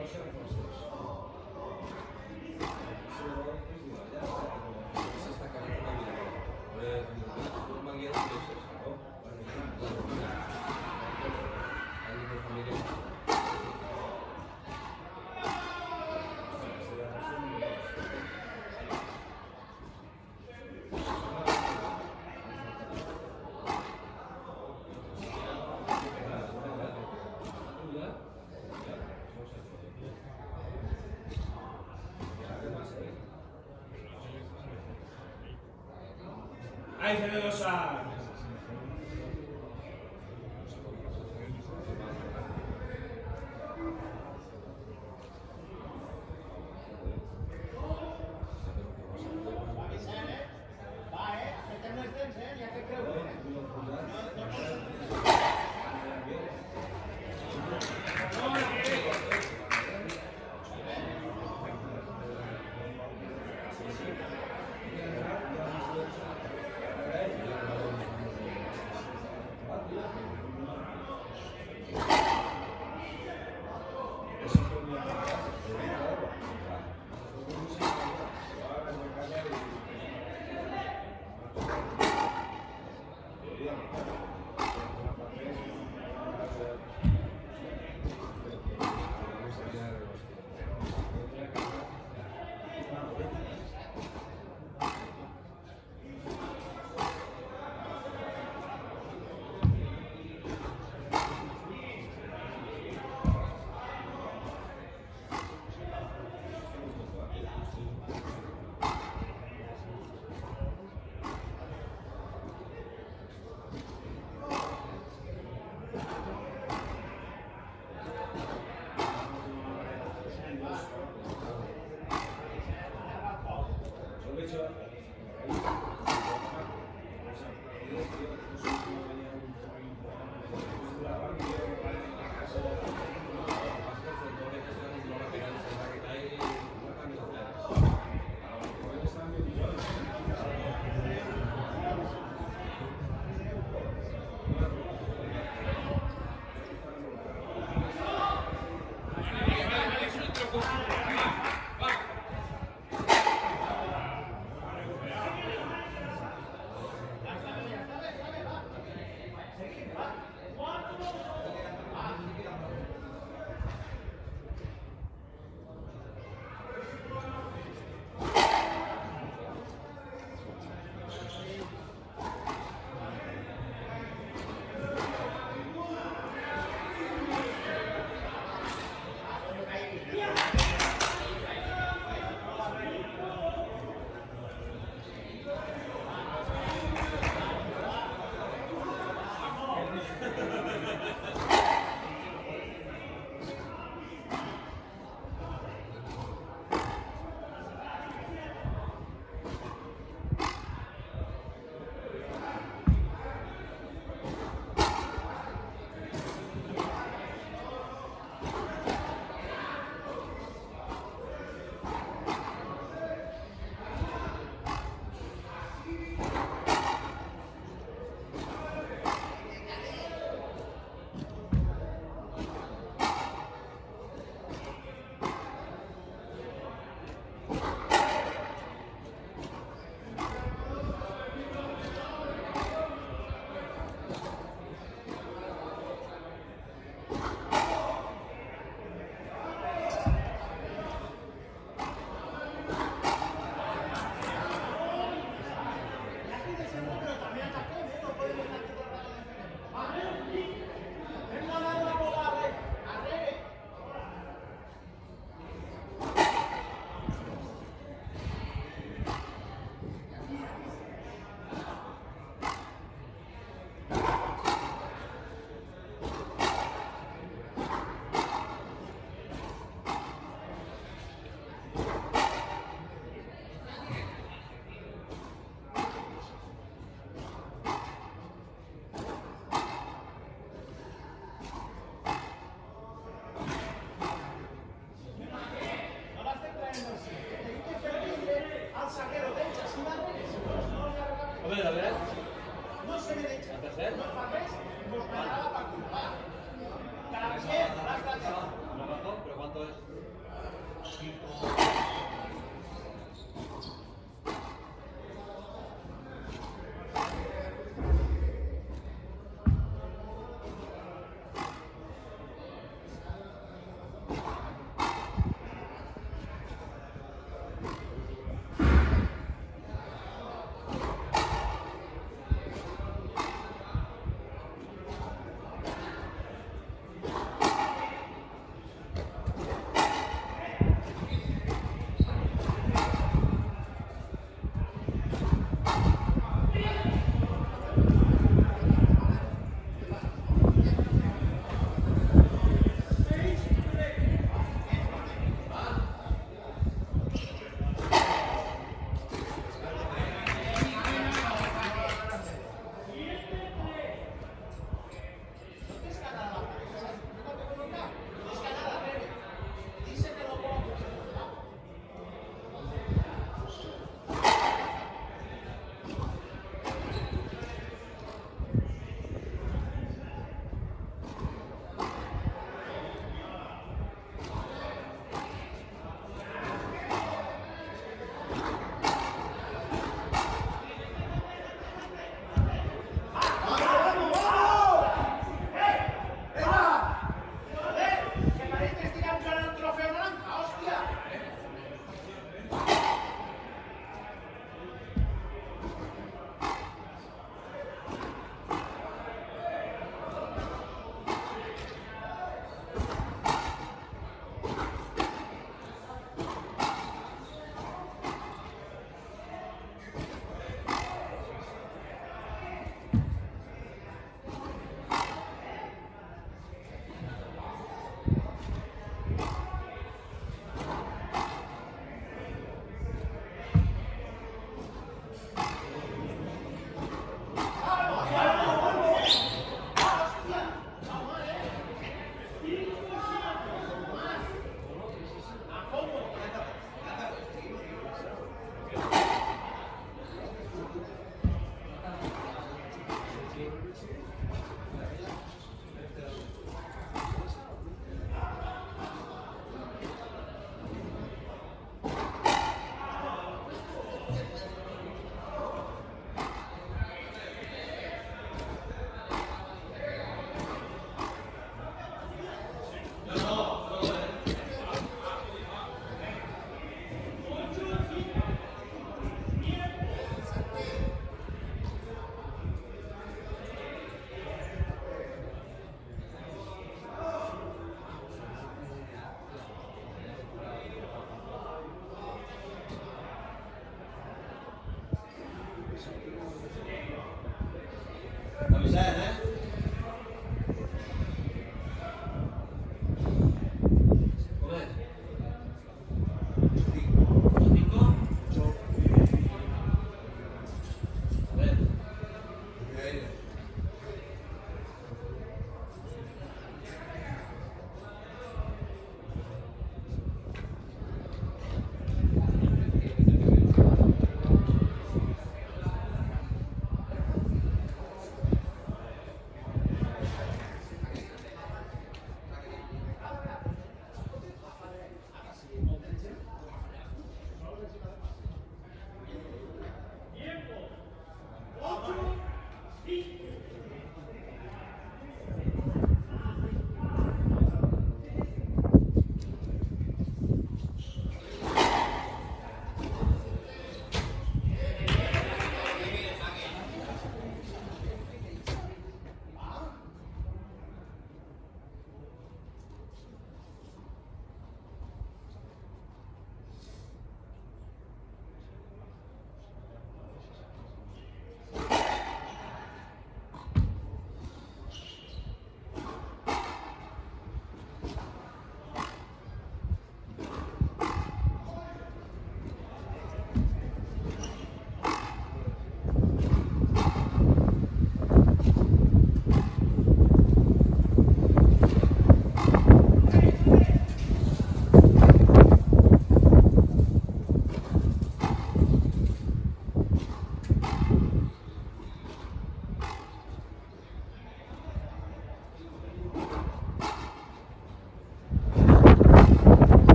Motion for はい、決ました。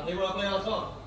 Antigua playoffs on.